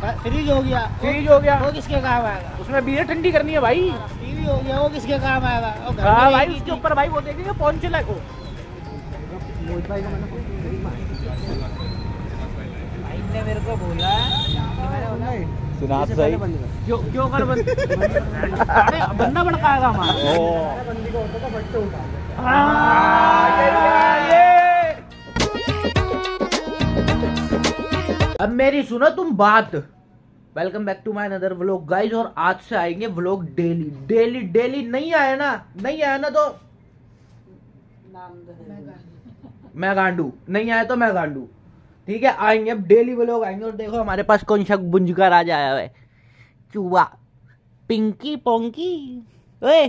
Freeze हो गया। Freeze हो गया। वो किसके काम आएगा उसमें बियर ठंडी करनी है भाई। टीवी हो गया वो किसके काम आएगा हाँ भाई उसके ऊपर भाई वो देखेंगे पहुँच चला को ने मेरे को बोला कि सुना तो सही। क्यों क्यों कर बंद? अरे बंदा भड़काएगा हमारा। हाँ, ये- ये- अब मेरी सुनो तुम बात। Welcome back to my another vlog guys और आज से आएँगे व्लॉग डेली डेली डेली नहीं आया ना? नहीं आया ना तो मैं गांडू। नहीं आया तो मैं गांडू। ठीक है आएँगे अब डेली व्लॉग आएँगे और देखो हमारे पास कौन सा बुंज का राजा आया हुआ है। चूहा। पिंकी पोंकी ओए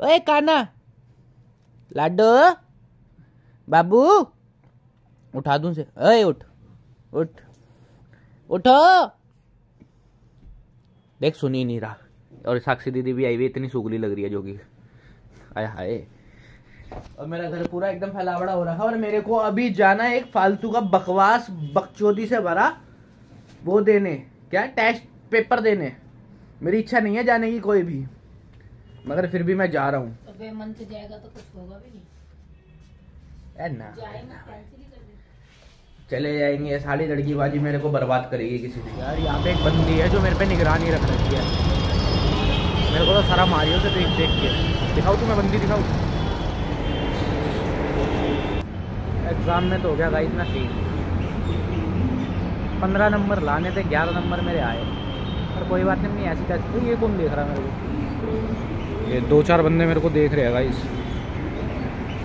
ओए काना लाडो। बाबू उठा दूँ से ओए उठ उठ। उठो। देख सुनी नहीं रहा। और साक्षी दीदी भी आई हुई इतनी सुगली लग रही है जो कि आय हाय। और मेरा घर पूरा एकदम फैलावड़ा हो रहा है और मेरे को अभी जाना है एक फालतू का बकवास बकचोदी से भरा वो देने। क्या? टेस्ट पेपर देने। मेरी इच्छा नहीं है जाने की कोई भी। मगर फिर भी मैं जा रहा हूँ। तो जाएगा तो कुछ होगा भी नहीं। ना ही कर। दे चले जाएँगे सारी लड़कीबाजी मेरे को बर्बाद करेगी किसी दिन। यार, यहाँ पे एक बंदी है जो मेरे पे निगरानी रख रखी है। मेरे को तो सारा मारियो से देख देख के। दिखाऊँ तुम्हें बंदी दिखाऊँ एग्ज़ाम में तो हो गया गाइस ना सीन पंद्रह नंबर लाने थे, ग्यारह नंबर मेरे आए। पर कोई बात नहीं ऐसी कैसी तो ये कौन देख रहा मेरे को? ये दो चार बंदे मेरे को देख रहे हैं गाइस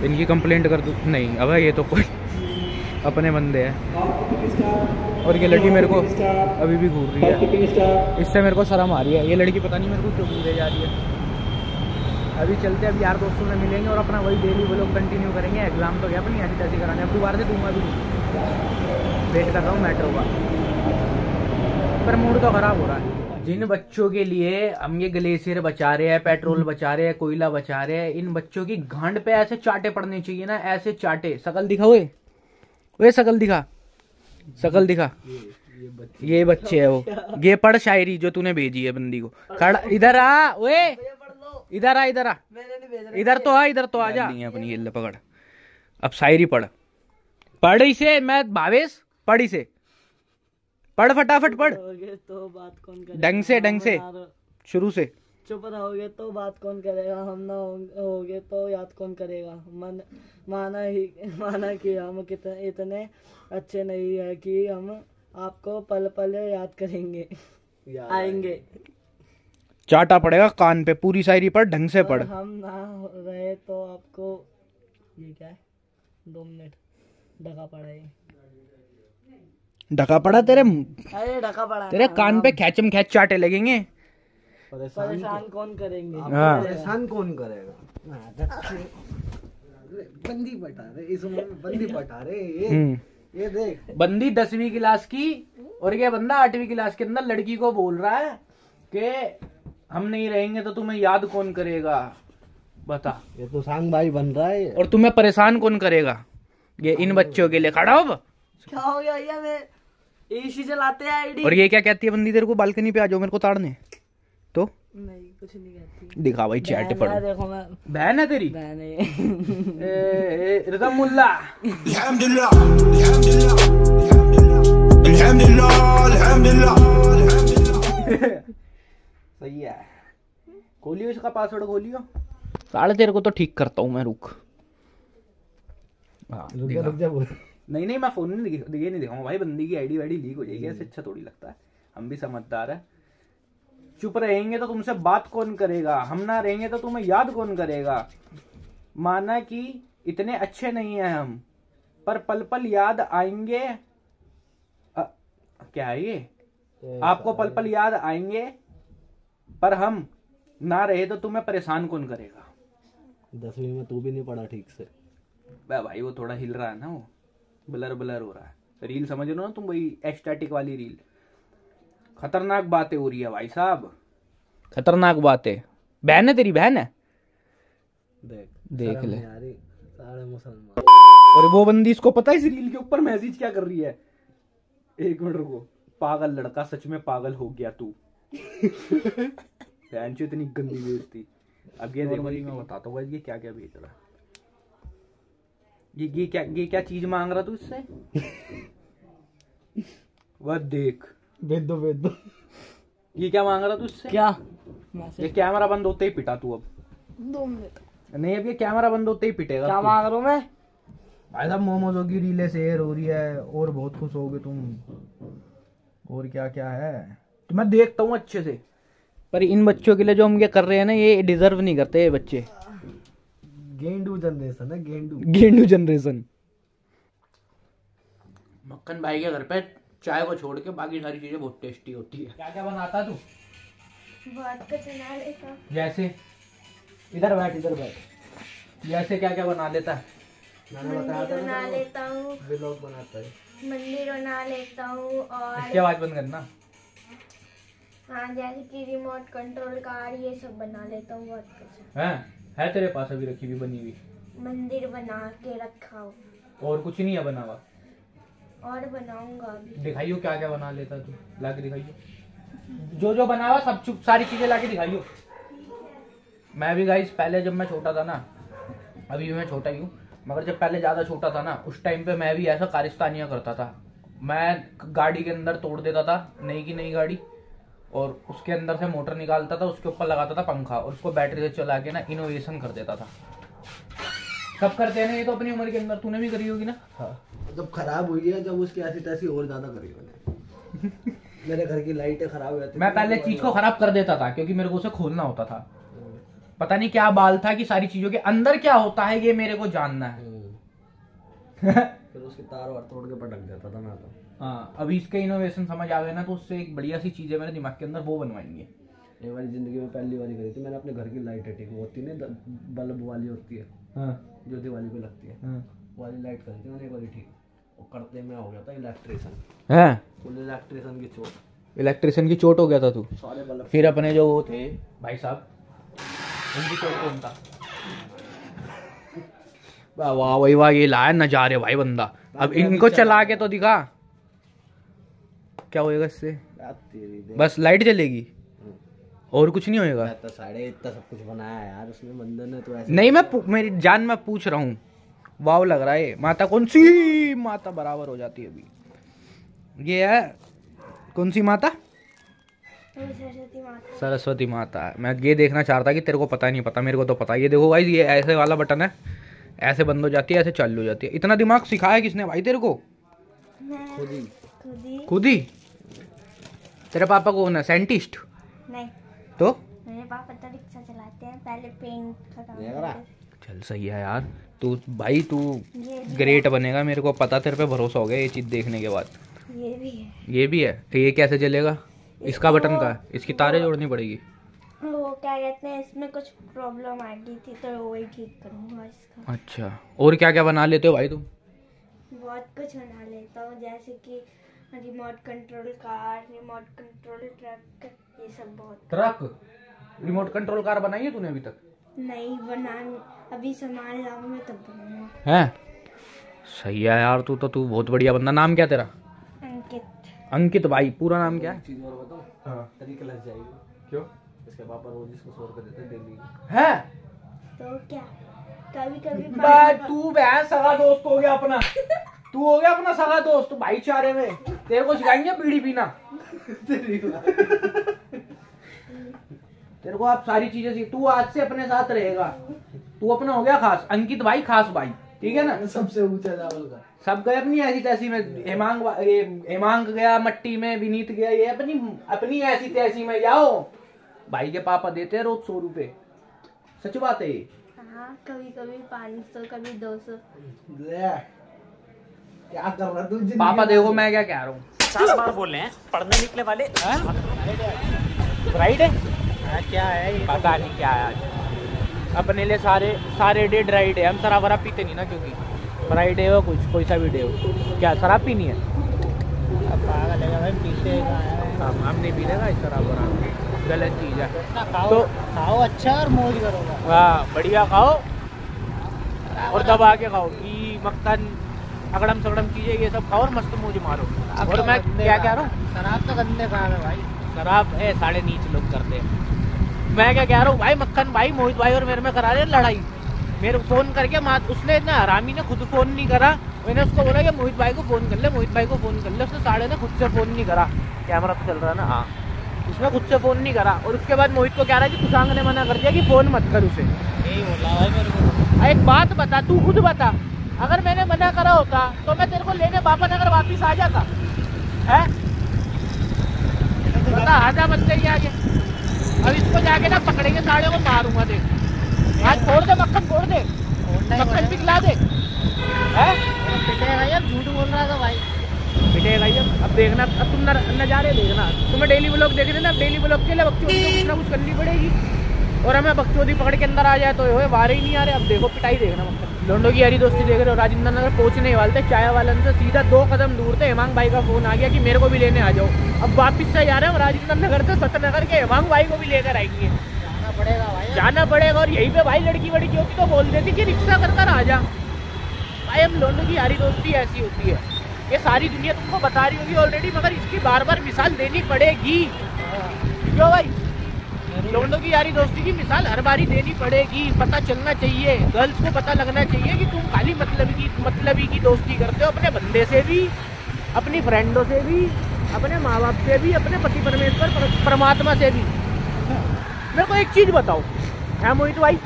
इनकी कंप्लेंट कर दूँ? नहीं, अब ये तो कोई। अपने बंदे हैं। और ये लड़की मेरे को अभी भी घूर रही है। इससे मेरे को शर्म आ रही है। ये लड़की पता नहीं मेरे को क्यों घूरे जा रही है। अभी चलते अब यार दोस्तों से मिलेंगे और अपना वही डेली वो लोग कंटिन्यू करेंगे। एग्ज़ाम तो गया अपनी, ऐसी तैसी कराने। अब दोबारा से दूँगा भी वेट कर रहा हूँ मेट्रो का। पर मूड तो खराब हो रहा है। जिन बच्चों के लिए हम ये ग्लेशियर बचा रहे हैं पेट्रोल बचा रहे हैं, कोयला बचा रहे हैं, इन बच्चों की घांड पे ऐसे चाटे पड़ने चाहिए ना, ऐसे चाटे। सकल दिखा हुए वे शकल दिखा। शकल दिखा। ये बच्चे है वो। ये पढ़ शायरी जो तूने भेजी है बंदी को। खड़ा इधर आ ओए। इधर आ इधर आ। इधर तो आ इधर तो आ जा। अपनी ये ले पकड़। अब शायरी पढ़। पढ़ इसे मैं भावेश पढ़ इसे। पढ़ फटाफट पढ़। तो बात कौन करेगा? ढंग से ढंग से। शुरू से। चुप रहोगे तो बात कौन करेगा? हम ना हो- होगे तो याद कौन करेगा? मन माना ही माना कि हम कितने इतने अच्छे नहीं है कि हम आपको पल पल याद करेंगे। आएँगे। चाटा पड़ेगा कान पे पूरी शायरी पर ढंग से पढ़। हम ना रहे तो आपको ये क्या है? दो मिनट। ढका पड़ा है ढका पड़ा तेरे अरे ढका पड़ा तेरे कान पे खेचम खेच चाटे लगेंगे। परेशान कौन करेंगे? हाँ। परेशान कौन करेगा? बंदी पटा रहे इस उम्र में बंदी पटा रहे ये हम्म। ये देख। बंदी दसवीं क्लास की और ये बंदा आठवीं क्लास के अंदर लड़की को बोल रहा है कि हम नहीं रहेंगे तो तुम्हें याद कौन करेगा? बता। ये तो सांग भाई बन रहा है और तुम्हें परेशान कौन करेगा? ये इन बच्चों के लिए। खड़ा हो क्या हो गया भैया? मैं एसी चलाते हैं आईडी और ये क्या कहती है बंदी तेरे को बालकनी पे आ जाओ मेरे को ताड़ने। तो? नहीं कुछ नहीं कहती। दिखा भाई चैट पर। बहन है तेरी? बहन है। सही है। इसका पासवर्ड खोलियो। तेरे को तो ठीक करता हूँ मैं रुक। हाँ नहीं नहीं मैं फ़ोन नहीं दिखे नहीं दिखाऊँगा भाई बंदी की आईडी वाईडी लीक हो जाएगी ऐसे अच्छा थोड़ी लगता है। हम भी समझदार है। चुप रहेंगे तो तुमसे बात कौन करेगा? हम ना रहेंगे तो तुम्हें याद कौन करेगा? माना कि इतने अच्छे नहीं है हम पर पल पल याद आएँगे। अ, क्या है ये? आपको पल पल याद आएँगे पर हम ना रहे तो तुम्हें परेशान कौन करेगा? दसवीं में तू भी नहीं पढ़ा ठीक से। भाई वो थोड़ा हिल रहा है ना वो। ब्लर ब्लर हो रहा है। रील समझ रहे हो ना तुम वही एक्सटैटिक वाली रील? खतरनाक बातें हो रही है भाई साहब। खतरनाक बातें। बहन है तेरी बहन है? देख देख ले। सारे मुसलमान। और वो बंदी इसको पता है इस रील के ऊपर मैसेज क्या कर रही है? एक मिनट रुको। पागल लड़का सच में पागल हो गया तू। बहन चो इतनी गंदी बेइज्जती। अब ये देखो मैं बताता हूँ ये क्या क्या बेच रहा ये ये क्या ये क्या चीज़ मांग रहा तू इससे? वह देख। भेज दो भेज दो। ये क्या मांग रहा तू इससे? क्या? ये कैमरा बंद होते ही पिटा तू अब। दो मिनट। नहीं अब ये कैमरा बंद होते ही पिटेगा क्या मांग रहा हूँ मैं? भाई साहब मोमोजों की रीले शेयर हो रही है और बहुत खुश होगे तुम। और क्या क्या है? तो मैं देखता हूँ अच्छे से। पर इन बच्चों के लिए जो हम ये कर रहे हैं ना ये डिजर्व नहीं करते ये बच्चे। गेंडू जनरेशन है गेंडू। गेंडू जनरेशन मक्खन भाई के घर पे चाय को छोड़ के बाकी सारी चीज़ें बहुत टेस्टी होती है। क्या क्या बनाता तू? जैसे? इधर बैठ इधर बैठ। जैसे क्या क्या बना लेता? है मैंने बताया था मंदिर बना लेता हूँ। ब्लॉग बनाता है। मंदिर बना लेता हूँ और इसकी आवाज़ बंद करना। हाँ जैसे कि रिमोट कंट्रोल कार ये सब बना लेता हूँ बहुत कुछ। है? है तेरे पास अभी रखी हुई बनी हुई? मंदिर बना के रखा हूँ। और कुछ नहीं है बना हुआ? और बनाऊँगा दिखाइयो क्या क्या बना लेता तू ला के दिखाइयो। जो जो बना हुआ सब चुप, सारी चीज़ें ला के दिखाइयो। मैं भी गाइस पहले जब मैं छोटा था ना, अभी भी मैं छोटा ही हूँ, मगर जब पहले ज़्यादा छोटा था ना, उस टाइम पे मैं भी ऐसा कारिस्तानिया करता था। मैं गाड़ी के अंदर तोड़ देता था, नई की नई गाड़ी, और उसके अंदर से मोटर निकालता था, उसके ऊपर लगाता था पंखा, और उसको बैटरी से चला के ना इनोवेशन कर देता था। सब करते हैं ना ये तो अपनी उम्र के अंदर तूने भी करी होगी ना। हाँ। जब खराब हुई है जब उसकी ऐसी तैसी और ज़्यादा करी मैंने। मेरे घर की लाइटें खराब हो जाती मैं पहले चीज़ को खराब कर देता था क्योंकि मेरे को उसे खोलना होता था। पता नहीं क्या बाल था कि सारी चीज़ों के अंदर क्या होता है ये मेरे को जानना है। फिर उसकी तार वार तोड़ के पटक देता था मैं तो। हाँ अभी इसके इनोवेशन समझ आ गए ना तो उससे एक बढ़िया सी चीज़ है मेरे दिमाग के अंदर वो बनवाएँगे। ये वाली ज़िंदगी में पहली बारी करी थी। मैंने अपने घर की लाइट ठीक वो होती है ना बल्ब वाली होती है। हाँ, जो दिवाली पे लगती है। हाँ। वाली लाइट करी थी मैंने एक बारी ठीक। वो करते में हो गया था इलेक्ट्रिशियन हैं। फुल इलेक्ट्रिशियन की चोट। इलेक्ट्रिशियन की चोट हो गया था तू? सारे बल्ब। फिर अपने जो वो थे भाई साहब उनकी चोट कौन था? वाह वाह वही वाह ये लाया नजारे भाई बंदा। अब इनको चला के तो दिखा। क्या होएगा इससे? बस लाइट जलेगी। और कुछ नहीं होएगा। इतना साढ़े इतना सब कुछ बनाया यार उसमें बंदर ने तो ऐसे नहीं मैं मेरी जान मैं पूछ रहा हूँ। वाव लग रहा है माता कौन सी? माता बराबर हो जाती है अभी। ये है कौन सी माता? सरस्वती माता। सरस्वती माता है मैं ये देखना चाह रहा था कि तेरे को पता नहीं पता मेरे को तो पता है ये देखो भाई ये ऐसे वाला बटन है ऐसे बंद हो जाती है ऐसे चालू हो जाती है। इतना दिमाग सिखाया किसने भाई तेरे को? खुद ही खुद ही। खुद ही? तेरे पापा कौन है? साइंटिस्ट नहीं। तो? मेरे पापा तो रिक्शा चलाते हैं पहले पेंट का चल सही है यार तू भाई तू। ग्रेट बनेगा मेरे को पता तेरे पे भरोसा हो गया ये चीज़ देखने के बाद। ये भी है। ये भी है तो ये कैसे चलेगा इसका बटन का इसकी तारे जोड़नी पड़ेगी। वो क्या कहते हैं इसमें कुछ प्रॉब्लम आ गई थी तो वही ठीक करूँगा इसका। अच्छा और क्या क्या बना लेते हो भाई तुम? बहुत कुछ बना लेता हूँ जैसे कि remote control car remote control truck ये सब बहुत ट्रक? रिमोट कंट्रोल कार बनाई है तूने अभी तक? नहीं बना अभी सामान लाऊँगा तब बनाऊँगा। है? सही है यार तू तो तू बहुत बढ़िया बंदा। नाम क्या तेरा? अंकित। अंकित भाई पूरा नाम क्या है? चीज़ और बताऊँ हाँ। तरीके लग जाएगी। क्यों? इसके पापा रोज इसको सौ रुपए देते डेली। है? तो क्या? कभी कभी भाई तू बहन सगा दोस्त हो गया अपना। तू हो गया अपना सगा दोस्त भाईचारे में। तेरे को सिखाएँगे बीड़ी पीना। तेरे को आप सारी चीज़ें सीख तू आज से अपने साथ रहेगा। तू अपना हो गया खास अंकित भाई खास भाई। ठीक है ना? सबसे ऊँचा लेवल का। सब गए अपनी ऐसी तैसी में हेमांग हेमांग गया मट्टी में विनीत गया ये अपनी अपनी ऐसी तैसी में जाओ। भाई के पापा देते हैं रोज सौ रुपए। सच बात है ये। हाँ कभी कभी पाँच सौ कभी दो सौ। क्या कर रहा तू पापा देखो मैं क्या कह रहा हूँ। पचास बार बोल रहे हैं पढ़ने निकले वाले। राइट है? क्या है पता नहीं क्या है आज। अपने लिए सारे सारे डे ड्राई डे हम शराब वराब पीते नहीं ना क्योंकि। फ्राइडे हो कुछ कोई सा भी डे हो क्या शराब पीनी है? पागल है भाई पीते हम हम नहीं पीते ना शराब वराब। गलत चीज़ है। खाओ तो खाओ अच्छा और मौज करोगा हाँ बढ़िया खाओ। और दबा के खाओ। घी मक्खन अगड़म सगड़म चीज़ें ये सब खाओ और मस्त मुझे मारो। और मैं क्या कह रहा हूँ? शराब तो गंदे काम है भाई। शराब है साढ़े नीच लोग करते हैं। मैं क्या कह रहा हूँ भाई मक्खन भाई मोहित भाई और मेरे में करा रहे लड़ाई। मेरे को फ़ोन करके मात उसने ना हरामी ने खुद फ़ोन नहीं करा। मैंने उसको बोला कि मोहित भाई को फ़ोन कर ले मोहित भाई को फ़ोन कर ले। उसने साढ़े ने खुद से फ़ोन नहीं करा। कैमरा तो चल रहा है ना? हाँ। उसने खुद से फ़ोन नहीं करा। और उसके बाद मोहित को कह रहा है कि कुशांग ने मना कर दिया कि फ़ोन मत कर उसे। यही बोला भाई मेरे को। एक बात बता तू खुद बता। अगर मैंने मना करा होता तो मैं तेरे को लेने बापा नगर वापिस आ जाता। है? बता आजा बंदे ही आगे। अब इसको जाके ना पकड़ेंगे साड़े को मारूँगा देख। आज छोड़ दे मक्खन छोड़ दे। मक्खन पिघला दे। हैं? पिटेगा यार झूठ बोल रहा था भाई। पिटेगा ये अब। देखना अब तुम न- नज़ारे देखना। तुम्हें डेली ब्लॉग देख रहे ना डेली ब्लॉग के लिए बकचोदी को कुछ ना कुछ करनी पड़ेगी। और हमें बकचोदी पकड़ के अंदर आ जाए तो बाहर ही नहीं आ रहे। अब देखो पिटाई देखना मतलब लोंडो की यारी दोस्ती देख रहे हो राजेंद्र नगर पहुँचने वाले थे चाय वालन से सीधा दो कदम दूर थे हेमांग भाई का फ़ोन आ गया कि मेरे को भी लेने आ जाओ। अब वापिस से जा रहे हैं राजेंद्र नगर से सतनगर के हेमांग भाई को भी लेकर आएँगे। जाना पड़ेगा भाई। जाना पड़ेगा और यहीं पे भाई लड़की वड़की होती तो बोल देती कि रिक्शा कर कर आ जा। भाई हम लोगों की यारी दोस्ती ऐसी होती है। ये सारी दुनिया तुमको बता रही होगी ऑलरेडी मगर इसकी बार बार मिसाल देनी पड़ेगी। क्यों भाई? लोगों की यारी दोस्ती की मिसाल हर बारी देनी पड़ेगी पता चलना चाहिए। गर्ल्स को पता लगना चाहिए कि तुम खाली मतलब की मतलबी की दोस्ती करते हो अपने बंदे से भी अपनी फ्रेंडों से भी अपने माँ बाप से भी अपने पति परमेश्वर परमात्मा से भी। मेरे को एक चीज़ बताओ है मोहित भाई?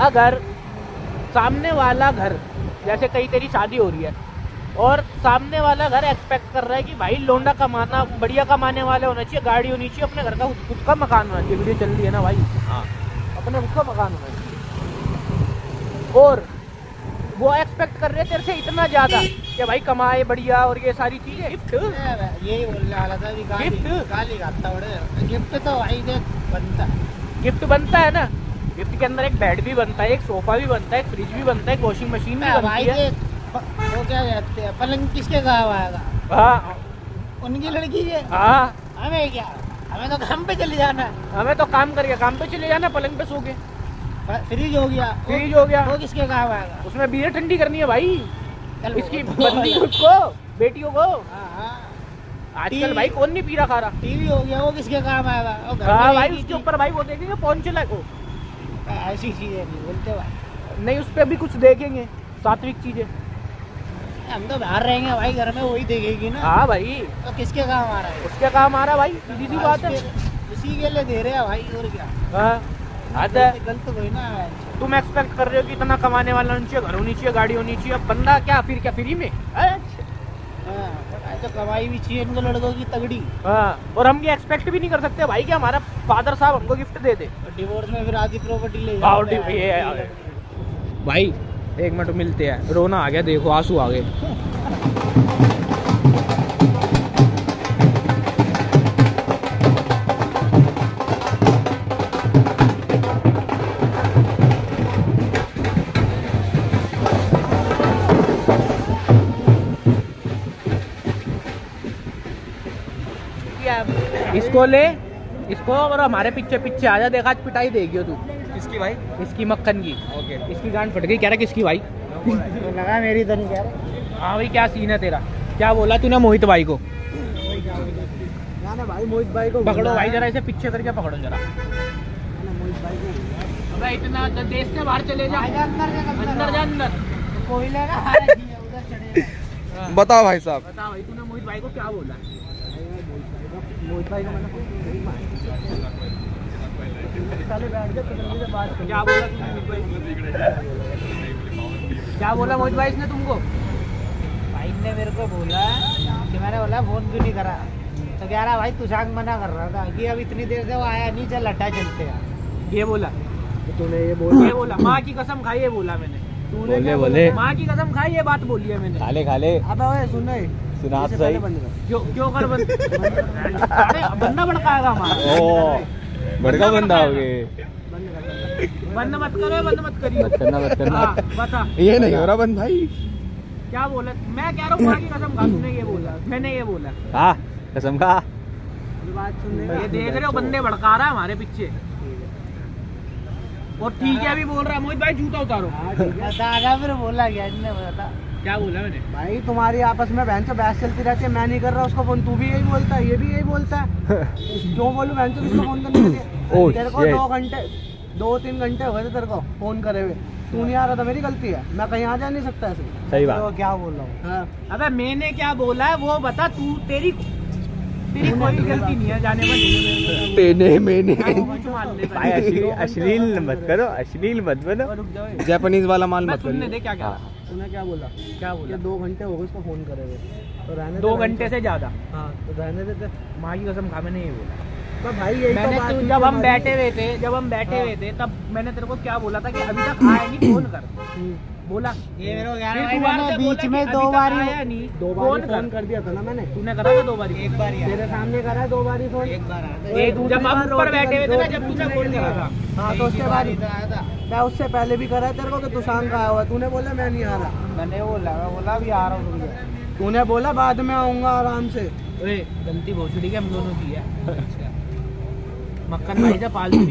अगर सामने वाला घर जैसे कहीं तेरी शादी हो रही है और सामने वाला घर एक्सपेक्ट कर रहा है कि भाई लोंडा कमाना बढ़िया कमाने वाले होना चाहिए गाड़ी होनी चाहिए अपने घर का खुद- का मकान होना चाहिए। वीडियो चल रही है ना भाई? हाँ। अपने खुद का मकान होना चाहिए। और वो एक्सपेक्ट कर रहे हैं तेरे से इतना ज़्यादा कि भाई कमाए बढ़िया और ये सारी चीज़ें। गिफ्ट यही बोलने वाला था गिफ्ट? गाली खाता बड़े गिफ्ट तो भाई बनता है। गिफ्ट बनता है ना? गिफ्ट के अंदर एक बेड भी बनता है एक सोफा भी बनता है एक फ्रिज भी बनता है वॉशिंग मशीन भी बनती है। वो क्या कहते हैं पलंग किसके गाँव आएगा हाँ। उनकी लड़की के हाँ। हमें क्या? हमें तो काम पे चले जाना। है हमें तो काम करके काम पे चले जाना पलंग पे सो के फ्रिज हो गया। फ्रीज हो गया। वो किसके गाँव आएगा उसमें बियर ठंडी करनी है भाई। इसकी बंदी उसको बेटियों को। हाँ हाँ। आजकल भाई कौन नहीं पी रहा खा रहा? टीवी हो गया वो किसके काम आएगा हाँ भाई उसके ऊपर भाई वो देखेंगे कौन चला को। ऐसी चीज़ें नहीं बोलते भाई। नहीं उस पर भी कुछ देखेंगे सात्विक चीज़ें। हम तो बाहर रहेंगे भाई घर में वही देखेगी ना। हाँ भाई। तो किसके काम आ रहा है? उसके काम आ रहा भाई सीधी सी बात है। उसी के लिए दे रहे हैं भाई और क्या? हाँ है। गलत कोई ना तुम एक्सपेक्ट कर रहे हो कि इतना कमाने वाला होना चाहिए घर होनी चाहिए गाड़ी होनी चाहिए अब बंदा क्या फिर क्या फ्री में? अच्छा। हाँ, तो कमाई भी चाहिए इनको लड़कों की तगड़ी। हाँ और हम ये एक्सपेक्ट भी नहीं कर सकते भाई कि हमारा फादर साहब हमको गिफ्ट दे दे। डिवोर्स में फिर आधी प्रॉपर्टी ले हैं। भाई एक मिनट मिलते हैं। रोना आ गया देखो आँसू आ गए। इसको ले। इसको और हमारे पीछे पीछे आ जा देखा आज पिटाई देगी तू। किसकी भाई? इसकी मक्खन की। ओके। इसकी गांड फट गई कह रहा किसकी भाई? लगा मेरी तो नहीं कह रहे। हाँ भाई क्या सीन है तेरा? क्या बोला तूने मोहित भाई को? ना भाई मोहित भाई को पकड़ो भाई जरा इसे पीछे करके पकड़ो जरा। मोहित भाई को अबे इतना देश से बाहर चले जा। अंदर जा अंदर। कोई लेगा उधर चढ़ेगा बताओ भाई साहब। बताओ भाई तूने मोहित भाई को क्या बोला? मोहित भाई को मैंने क्या बोला तूने मोहित भाई क्या बोला मोहित भाई इसने तुमको? भाई ने मेरे को बोला कि मैंने बोला फ़ोन क्यों नहीं करा? तो कह रहा भाई तुषार मना कर रहा था कि अब इतनी देर से वो आया नहीं चल हटा चलते ये बोला। तूने ये बोला। ये बोला माँ की कसम खाई ये बोला मैंने। बोले बोले? माँ की कसम खाई ये बात बोली है मैंने। खाले खाले। अब ओए सुन बंद कर। क्यों क्यों कर बंद? अरे बंदा भड़काएगा हमारा। ओ बड़का बंदा हो गए बंद मत करो बंद मत करिए मत करना मत करना। हाँ, बता। ये नहीं हो रहा बंद भाई। क्या बोला? मैं कह रहा हूँ कसम खा तूने ये बोला। मैंने ये बोला। हाँ कसम का बात सुन ये देख रहे हो बंदे भड़का रहा है हमारे पीछे। और ठीक है अभी बोल रहा है मोहित भाई जूता उतारो। बता रहा फिर बोला गया इनने बता क्या बोला मैंने? भाई तुम्हारी आपस में बहन से बहस चलती रहती है मैं नहीं कर रहा उसको फ़ोन तू भी यही बोलता है ये भी यही बोलता है। जो बोलूँ बहन से किसको फ़ोन करने तेरे को दो घंटे दो तीन घंटे हो गए थे तेरे को फ़ोन करे हुए। तू नहीं आ रहा था मेरी गलती है मैं कहीं आ जा नहीं सकता ऐसे। सही बात। तो क्या बोल रहा हूँ? हाँ। अबे मैंने क्या बोला है वो बता तू तेरी तेरी कोई गलती नहीं है जाने में तेने मैंने मान। अश्लील मत करो अश्लील मत बनो। रुक जाओ। ये। जापानीज वाला माल मत सुनने करो दे क्या क्या? हाँ। तूने क्या बोला? क्या बोला? दो घंटे हो गए उसको फ़ोन करे हुए। तो रहने दो घंटे से ज़्यादा? हाँ तो रहने देते माँ की कसम खा मैंने ये बोला। तो भाई यही तो मैंने तो जब हम बैठे हुए थे जब हम बैठे हुए थे तब मैंने तेरे को क्या बोला था कि अभी तक आया नहीं फ़ोन कर। हम्म। बोला। ये मेरे को कह फिर है से बीच में दो बार दो फ़ोन बार फ़ोन कर। दिया था ना मैंने। तूने करा था दो बार। एक बार तेरे सामने करा है दो बार ही फ़ोन। एक बार एक जब हम ऊपर बैठे हुए थे ना जब तूने फ़ोन करा था। हाँ तो उसके बाद मैं उससे पहले भी करा है तेरे को कि तू शाम का आया हुआ। तूने बोला मैं नहीं आ रहा। मैंने बोला मैं बोला अभी आ रहा हूँ तूने बोला बाद में आऊँगा आराम से। गलती भोसड़ी की हम दोनों की है। मक्खन भाई से पालतू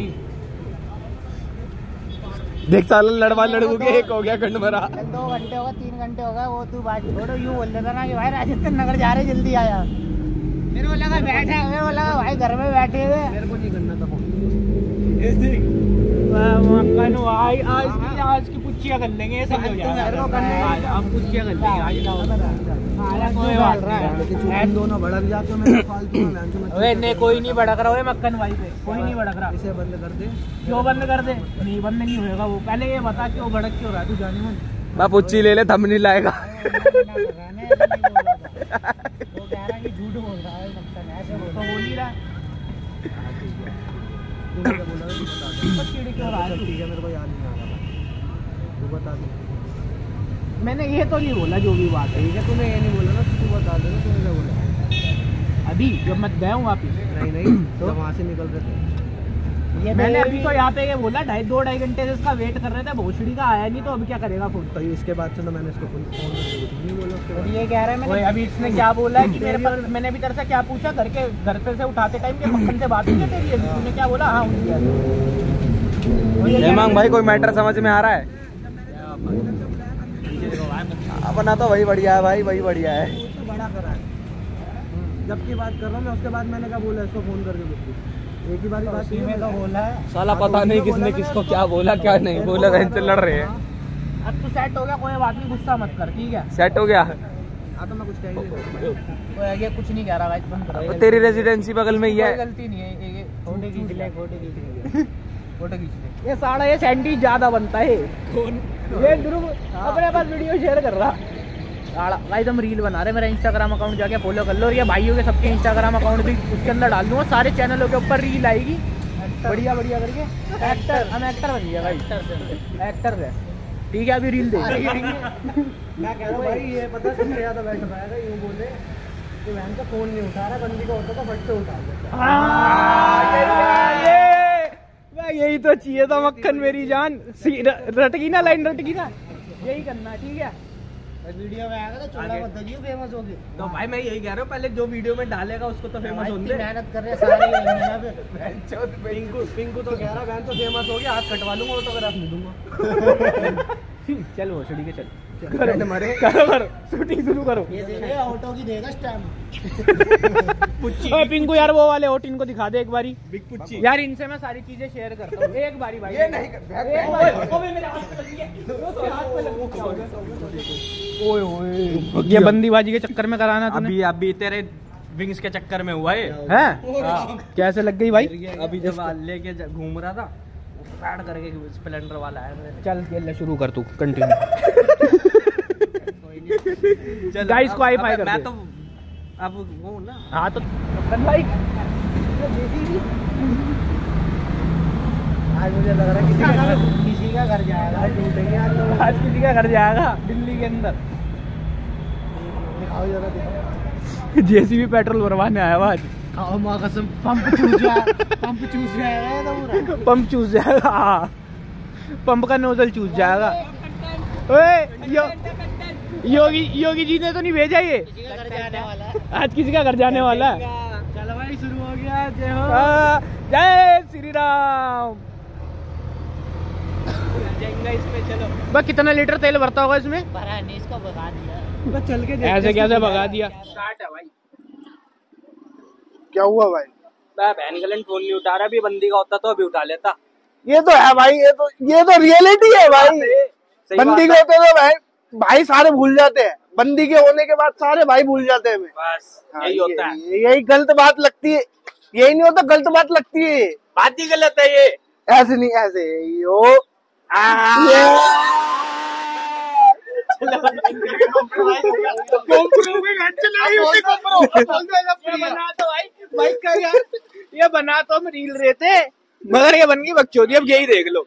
देख साला लड़वा लड़ू के एक हो गया खंड भरा दो घंटे होगा तीन घंटे होगा वो तू बात छोड़ो यू बोल देता ना कि भाई राजस्थान नगर जा रहे जल्दी आया मेरे को लगा बैठा मेरे को लगा भाई घर में बैठे हुए मेरे को नहीं करना था आज की आज कर लेंगे ऐसे नहीं हो जाएगा मेरे को करने आज हम पुच्चिया कर लेंगे कोई नहीं दोनों भड़क जाते हो फालतू में मैं तुम्हें ओए नहीं कोई नहीं भड़क रहा है मक्खन भाई पे कोई नहीं भड़क रहा इसे बंद कर दे क्यों बंद कर दे नहीं बंद नहीं होएगा वो पहले ये बता क्यों भड़क क्यों रहा तू जाने मन मैं पुच्ची ले ले थम नहीं लाएगा वो कह रहा है कि झूठ बोल रहा है ऐसे बोल तो बोल ही रहा है तूने क्या बोला था? बता दे। चिड़ क्यों रहा चल? ठीक मेरे को याद नहीं आ रहा बता दे। मैंने ये तो नहीं बोला जो भी बात है ठीक है? तूने ये नहीं बोला ना तू बता दे तुमने तूने क्या बोला? अभी जब मैं गया हूँ वापिस। नहीं नहीं तो? वहाँ से निकल रहे थे। मैंने अभी तो यहाँ पे ये बोला ढाई दो ढाई घंटे से इसका वेट कर रहे थे भोसड़ी का आया नहीं तो अभी क्या करेगा फ़ोन तो इसके बाद से तो मैंने इसको फ़ोन फ़ोन नहीं बोला ये कह रहे हैं मैंने अभी इसने क्या बोला है कि मेरे पास मैंने अभी तेरे से क्या पूछा? घर के घर पे से उठाते टाइम के मक्खन से बात हुई है तेरी तूने क्या बोला? हाँ है हेमांग भाई कोई मैटर समझ में आ रहा है? अपना तो वही बढ़िया है भाई वही बढ़िया है। तो बड़ा करा है। जब की बात कर रहा हूँ मैं उसके बाद मैंने क्या बोला इसको फ़ोन करके कुछ भी एक ही बार बात में तो बोला है। साला पता नहीं किसने किसको क्या बोला क्या नहीं बोला बहन से लड़ रहे हैं। अब तू सेट हो गया कोई बात नहीं गुस्सा मत कर ठीक है? सेट हो गया। हाँ तो मैं कुछ कह ही कुछ नहीं कह रहा भाई बंद कर। अब तेरी रेजिडेंसी बगल में ही कोई है गलती नहीं है ये- ये फ़ोटो खींच ले फ़ोटो खींच ले। फ़ोटो खींच ले। ये साड़ा ये सैंडी ज़्यादा बनता है। कौन? ये ध्रुव अपने पास वीडियो शेयर कर रहा। भाई तुम रील बना रहे मेरा इंस्टाग्राम अकाउंट जाके फॉलो कर लो। और ये भाइयों के सबके इंस्टाग्राम अकाउंट भी उसके अंदर डाल दूँगा। सारे चैनलों के ऊपर रील आएगी। बढ़िया बढ़िया करके। एक्टर हम एक्टर बन गया भाई। एक्टर है ठीक है अभी रील दे मैं कह रहा हूँ भाई ये पता सबसे ज़्यादा बैठ पाएगा यूँ बोले कि बहन का फ़ोन नहीं उठा रहा बंदी का होता तो फट से उठा देता यही तो चाहिए था मक्खन मेरी जान। रटगी ना लाइन रटगी ना। यही करना ठीक है? वीडियो में आएगा तो चोला मत दो फ़ेमस होगी। तो भाई मैं यही कह रहा हूँ पहले जो वीडियो में डालेगा उसको तो फ़ेमस होगी। होने मेहनत कर रहे हैं सारे पिंकू पिंकू तो कह रहा बहन तो फ़ेमस हो गया हाथ कटवा लूँगा ऑटोग्राफ नहीं दूँगा। चल वो छोड़ी के चल। करो मरे। करो करो शूटिंग शुरू करो। ये ऑटो की देगा स्टैम्प। ओए पिंकू यार वो वाले होट इनको दिखा दे एक बारी। बिग पुच्ची। यार इनसे मैं सारी चीज़ें शेयर करता हूँ। एक बारी भाई। ये नहीं एक बारी। ओए मेरे हाथ पे लगी है। उसके हाथ पे लगी ओए ओए। ये बंदीबाजी के चक्कर में कराना तूने। अभी अभी तेरे विंग्स के चक्कर में हुआ है? हैं। कैसे लग गई भाई? अभी जब लेके घूम रहा था पैड करके स्प्लेंडर वाला आया मेरे चल खेलना शुरू कर तू। कंटिन्यू चल, Guys अब- को हाई फाई अब कर मैं तो अब वो ना। हाँ तो भाई। आज मुझे लग रहा है किसी का किसी का घर जाएगा। आज टूटेंगे आज किसी का घर जाएगा दिल्ली के अंदर। दिखाओ जरा दिखाओ। जेसीबी पेट्रोल भरवाने आया हुआ आज। कसम पंप चूस जाए पंप चूस जाएगा तो पंप चूस जाएगा हाँ। पंप का नोजल चूस जाएगा। ओए यो योगी योगी जी ने तो नहीं भेजा ये। किसी का घर जाने वाला है। आज किसी का घर जाने वाला है। चलो भाई शुरू हो गया जय हो। जय श्री राम। चलो। बस कितना लीटर तेल भरता होगा इसमें? भरा नहीं इसको भगा दिया। बस चल के ऐसे कैसे भगा दिया? है। क्या हुआ भाई? बहन गलन फ़ोन नहीं उठा रहा अभी बंदी का होता तो अभी उठा लेता। ये तो है भाई ये तो ये तो रियलिटी है भाई। बंदी का होते तो भाई भाई सारे भूल जाते हैं। बंदी के होने के बाद सारे भाई भूल जाते हैं हमें। बस हाँ, यही होता है। यही गलत बात लगती है। यही नहीं होता गलत बात लगती है। बात ही गलत है ये। ऐसे नहीं ऐसे यो बना तो भाई भाई कर यार ये बना तो हम रील रहे थे। मगर ये बन गई बकचोदी अब यही देख लो।